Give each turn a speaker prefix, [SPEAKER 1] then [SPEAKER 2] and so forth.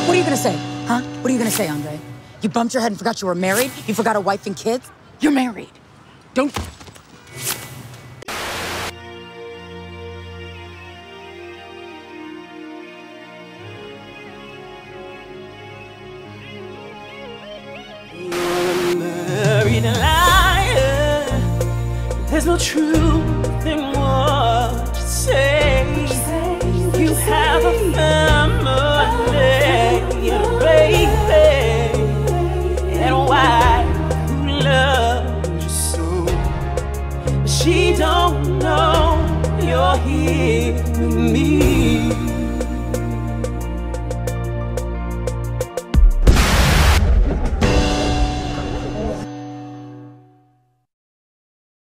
[SPEAKER 1] What, what are you gonna say? Huh? What are you gonna say, Andre? You bumped your head and forgot you were married? You forgot a wife and kids? You're married. Don't.
[SPEAKER 2] There's no truth in what you say. You have a she don't know you're here with me.